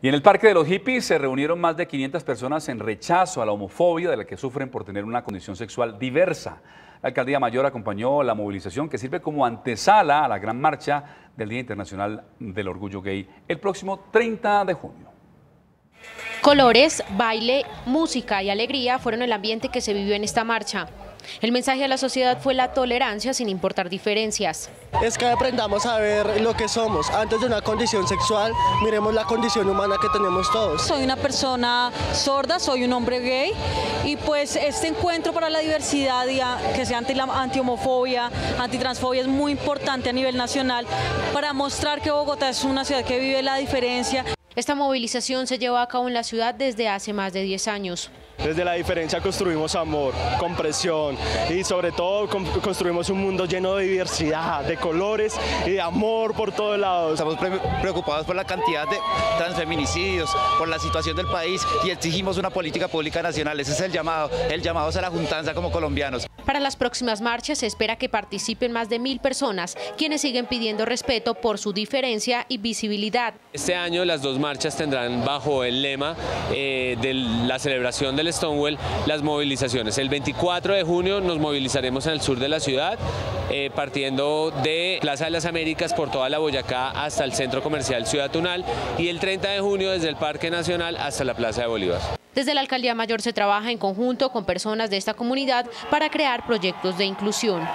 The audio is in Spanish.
Y en el Parque de los Hippies se reunieron más de 500 personas en rechazo a la homofobia de la que sufren por tener una condición sexual diversa. La alcaldía mayor acompañó la movilización que sirve como antesala a la gran marcha del Día Internacional del Orgullo Gay el próximo 30 de junio. Colores, baile, música y alegría fueron el ambiente que se vivió en esta marcha. El mensaje a la sociedad fue la tolerancia sin importar diferencias. Es que aprendamos a ver lo que somos. Antes de una condición sexual, miremos la condición humana que tenemos todos. Soy una persona sorda, soy un hombre gay y pues este encuentro para la diversidad y que sea anti, anti-homofobia, antitransfobia es muy importante a nivel nacional para mostrar que Bogotá es una ciudad que vive la diferencia. Esta movilización se llevó a cabo en la ciudad desde hace más de 10 años. Desde la diferencia construimos amor, compresión y sobre todo construimos un mundo lleno de diversidad, de colores y de amor por todos lados. Estamos preocupados por la cantidad de transfeminicidios, por la situación del país y exigimos una política pública nacional. Ese es el llamado, el llamado a la juntanza como colombianos. Para las próximas marchas se espera que participen más de mil personas, quienes siguen pidiendo respeto por su diferencia y visibilidad. Este año las dos marchas tendrán bajo el lema eh, de la celebración del Stonewall las movilizaciones. El 24 de junio nos movilizaremos en el sur de la ciudad, eh, partiendo de Plaza de las Américas por toda la Boyacá hasta el centro comercial Ciudad Tunal y el 30 de junio desde el Parque Nacional hasta la Plaza de Bolívar. Desde la Alcaldía Mayor se trabaja en conjunto con personas de esta comunidad para crear proyectos de inclusión.